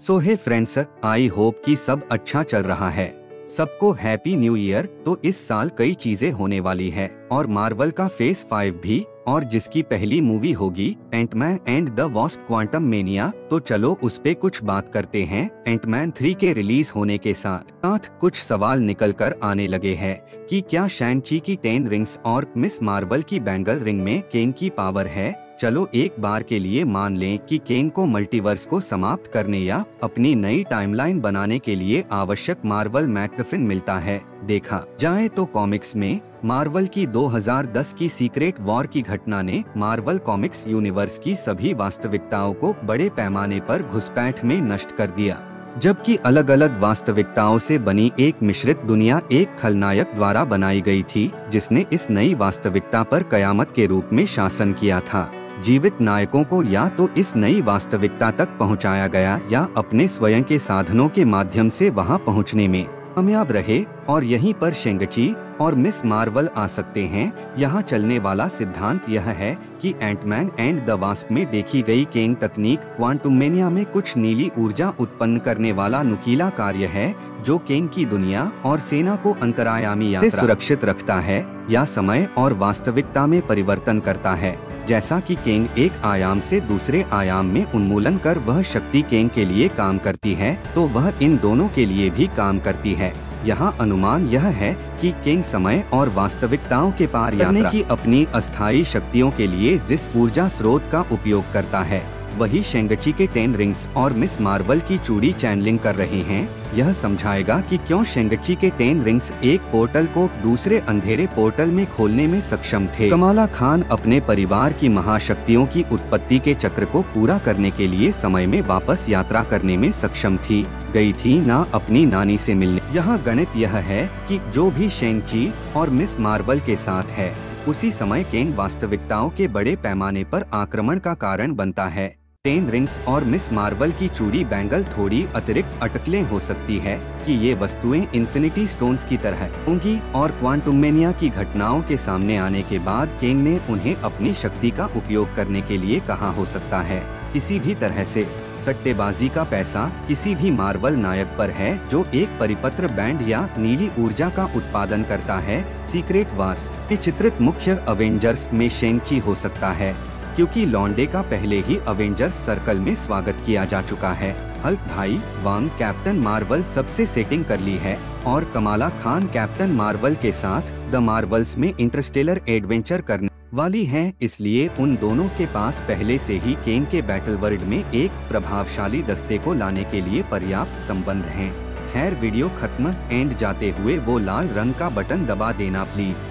So hey friends I hope कि सब अच्छा चल रहा है। सबको हैप्पी न्यू ईयर तो इस साल कई चीज़ें होने वाली है। और मार्वल का फेस फाइव भी। और जिसकी पहली मूवी होगी Antman and the Wasp Quantumania तो चलो उस पे कुछ बात करते हैं एंटमैन थ्री के रिलीज़ होने के साथ। साथ कुछ सवाल निकल कर आने लगे हैं कि क्या शैनची की टेन रिंग्स और मिस मार्बल की बैंगल रिंग में केन की पावर है? चलो एक बार के लिए मान लें कि केन को मल्टीवर्स को समाप्त करने या अपनी नई टाइमलाइन बनाने के लिए आवश्यक मार्वल मैकफिन मिलता है। देखा जाए तो कॉमिक्स में, मार्वल की 2010 की सीक्रेट वॉर की घटना ने मार्वल कॉमिक्स यूनिवर्स की सभी वास्तविकताओं को बड़े पैमाने पर घुसपैठ में नष्ट कर दिया। जबकि अलग अलग वास्तविकताओं से बनी एक मिश्रित दुनिया एक खलनायक द्वारा बनाई गई थी, जिसने इस नई वास्तविकता पर कयामत के रूप में शासन किया था। जीवित नायकों को या तो इस नई वास्तविकता तक पहुँचाया गया या अपने स्वयं के साधनों के माध्यम से वहाँ पहुँचने में कामयाब रहे और यहीं पर शेंगची और मिस मार्वल आ सकते हैं। यहाँ चलने वाला सिद्धांत यह है कि एंटमैन एंड द वास्प में देखी गई केंग तकनीक क्वांटुमेनिया में कुछ नीली ऊर्जा उत्पन्न करने वाला नुकीला कार्य है, जो केंग की दुनिया और सेना को अंतरायामी से सुरक्षित रखता है या समय और वास्तविकता में परिवर्तन करता है। जैसा कि केंग एक आयाम से दूसरे आयाम में उन्मूलन कर वह शक्ति केंग के लिए काम करती है तो वह इन दोनों के लिए भी काम करती है। यहाँ अनुमान यह है कि किंग समय और वास्तविकताओं के पार यात्रा की अपनी अस्थायी शक्तियों के लिए जिस ऊर्जा स्रोत का उपयोग करता है वही शेंगची के टेन रिंग्स और मिस मार्बल की चूड़ी चैनलिंग कर रहे हैं। यह समझाएगा कि क्यों शेंगची के टेन रिंग्स एक पोर्टल को दूसरे अंधेरे पोर्टल में खोलने में सक्षम थे। कमाला खान अपने परिवार की महाशक्तियों की उत्पत्ति के चक्र को पूरा करने के लिए समय में वापस यात्रा करने में सक्षम थी। गई थी ना अपनी नानी से मिलने। यहाँ गणित यह है कि जो भी शेंगची और मिस मार्बल के साथ है, उसी समय केंग वास्तविकताओं के बड़े पैमाने पर आक्रमण का कारण बनता है। टेन रिंग्स और मिस मार्बल की चूड़ी बैंगल थोड़ी अतिरिक्त अटकलें हो सकती है कि ये वस्तुएँ इन्फिनिटी स्टोन्स की तरह होंगी और क्वांटुमेनिया की घटनाओं के सामने आने के बाद केंग ने उन्हें अपनी शक्ति का उपयोग करने के लिए कहा हो सकता है। किसी भी तरह से, सट्टेबाजी का पैसा किसी भी मार्बल नायक पर है जो एक परिपत्र बैंड या नीली ऊर्जा का उत्पादन करता है। सीक्रेट वार्स चित्रित मुख्य अवेंजर्स में शेंची हो सकता है। क्योंकि लॉन्डे का पहले ही अवेंजर्स सर्कल में स्वागत किया जा चुका है हल्क भाई वांग कैप्टन मार्वल सबसे सेटिंग कर ली है और कमाला खान कैप्टन मार्वल के साथ द मार्वल्स में इंटरस्टेलर एडवेंचर करने वाली हैं, इसलिए उन दोनों के पास पहले से ही केन के बैटल वर्ल्ड में एक प्रभावशाली दस्ते को लाने के लिए पर्याप्त संबंध हैं। खैर, वीडियो खत्म एंड जाते हुए वो लाल रंग का बटन दबा देना प्लीज़